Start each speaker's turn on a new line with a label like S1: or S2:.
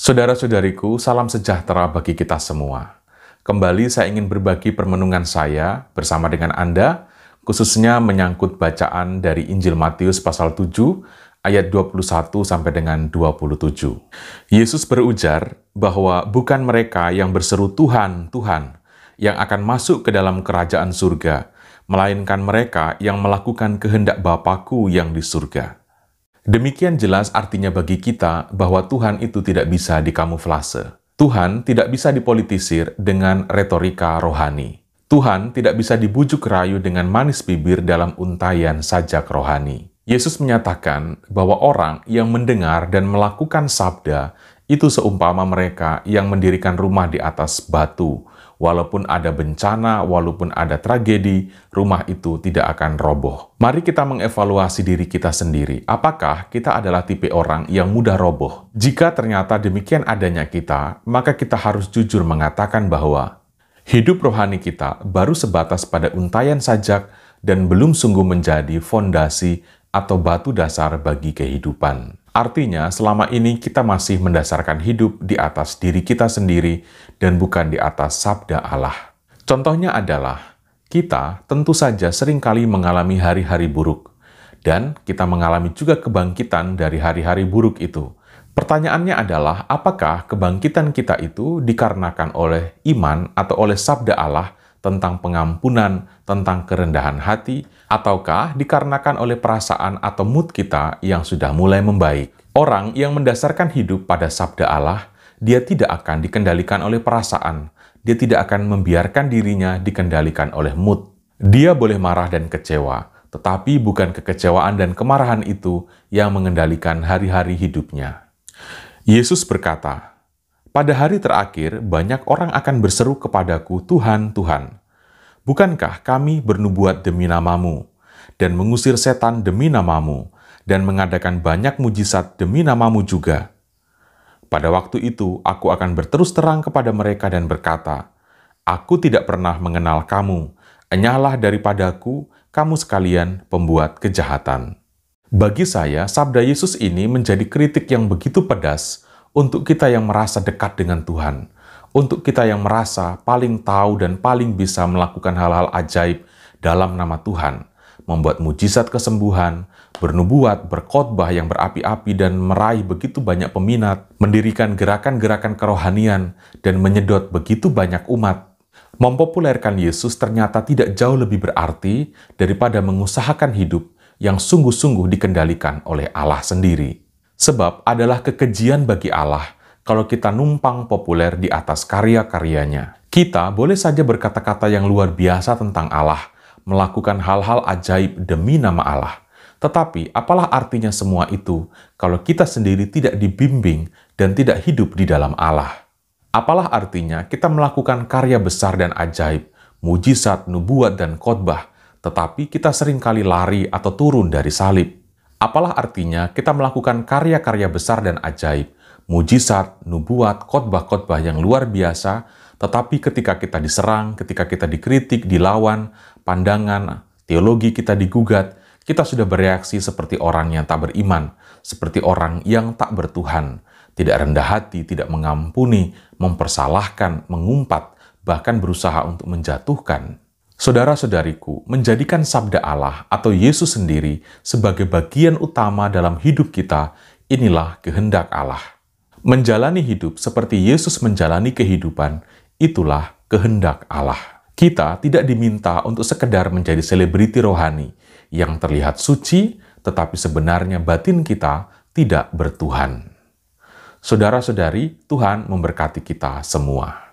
S1: Saudara-saudariku, salam sejahtera bagi kita semua. Kembali saya ingin berbagi permenungan saya bersama dengan Anda, khususnya menyangkut bacaan dari Injil Matius pasal 7 ayat 21 sampai dengan 27. Yesus berujar bahwa bukan mereka yang berseru Tuhan, Tuhan, yang akan masuk ke dalam kerajaan surga, melainkan mereka yang melakukan kehendak Bapakku yang di surga. Demikian jelas artinya bagi kita bahwa Tuhan itu tidak bisa dikamuflase. Tuhan tidak bisa dipolitisir dengan retorika rohani. Tuhan tidak bisa dibujuk rayu dengan manis bibir dalam untayan sajak rohani. Yesus menyatakan bahwa orang yang mendengar dan melakukan sabda itu seumpama mereka yang mendirikan rumah di atas batu, walaupun ada bencana, walaupun ada tragedi, rumah itu tidak akan roboh. Mari kita mengevaluasi diri kita sendiri. Apakah kita adalah tipe orang yang mudah roboh? Jika ternyata demikian adanya kita, maka kita harus jujur mengatakan bahwa hidup rohani kita baru sebatas pada untayan sajak dan belum sungguh menjadi fondasi atau batu dasar bagi kehidupan. Artinya, selama ini kita masih mendasarkan hidup di atas diri kita sendiri dan bukan di atas sabda Allah. Contohnya adalah, kita tentu saja sering kali mengalami hari-hari buruk, dan kita mengalami juga kebangkitan dari hari-hari buruk itu. Pertanyaannya adalah, apakah kebangkitan kita itu dikarenakan oleh iman atau oleh sabda Allah tentang pengampunan, tentang kerendahan hati, ataukah dikarenakan oleh perasaan atau mood kita yang sudah mulai membaik. Orang yang mendasarkan hidup pada sabda Allah, dia tidak akan dikendalikan oleh perasaan, dia tidak akan membiarkan dirinya dikendalikan oleh mood. Dia boleh marah dan kecewa, tetapi bukan kekecewaan dan kemarahan itu yang mengendalikan hari-hari hidupnya. Yesus berkata, "Pada hari terakhir, banyak orang akan berseru kepadaku, 'Tuhan, Tuhan.' Bukankah kami bernubuat demi namamu, dan mengusir setan demi namamu, dan mengadakan banyak mujizat demi namamu juga? Pada waktu itu, aku akan berterus terang kepada mereka dan berkata, Aku tidak pernah mengenal kamu, enyahlah daripadaku, kamu sekalian pembuat kejahatan. Bagi saya, sabda Yesus ini menjadi kritik yang begitu pedas untuk kita yang merasa dekat dengan Tuhan, untuk kita yang merasa paling tahu dan paling bisa melakukan hal-hal ajaib dalam nama Tuhan, membuat mujizat kesembuhan, bernubuat, berkhotbah yang berapi-api dan meraih begitu banyak peminat, mendirikan gerakan-gerakan kerohanian, dan menyedot begitu banyak umat. Mempopulerkan Yesus ternyata tidak jauh lebih berarti daripada mengusahakan hidup yang sungguh-sungguh dikendalikan oleh Allah sendiri. Sebab adalah kekejian bagi Allah kalau kita numpang populer di atas karya-karyanya. Kita boleh saja berkata-kata yang luar biasa tentang Allah, melakukan hal-hal ajaib demi nama Allah. Tetapi apalah artinya semua itu kalau kita sendiri tidak dibimbing dan tidak hidup di dalam Allah? Apalah artinya kita melakukan karya besar dan ajaib, mujizat, nubuat, dan khotbah, tetapi kita sering kali lari atau turun dari salib? Apalah artinya kita melakukan karya-karya besar dan ajaib, mujizat, nubuat, khotbah-khotbah yang luar biasa, tetapi ketika kita diserang, ketika kita dikritik, dilawan, pandangan, teologi kita digugat, kita sudah bereaksi seperti orang yang tak beriman, seperti orang yang tak bertuhan, tidak rendah hati, tidak mengampuni, mempersalahkan, mengumpat, bahkan berusaha untuk menjatuhkan. Saudara-saudariku, menjadikan sabda Allah atau Yesus sendiri sebagai bagian utama dalam hidup kita, inilah kehendak Allah. Menjalani hidup seperti Yesus menjalani kehidupan, itulah kehendak Allah. Kita tidak diminta untuk sekedar menjadi selebriti rohani yang terlihat suci, tetapi sebenarnya batin kita tidak bertuhan. Saudara-saudari, Tuhan memberkati kita semua.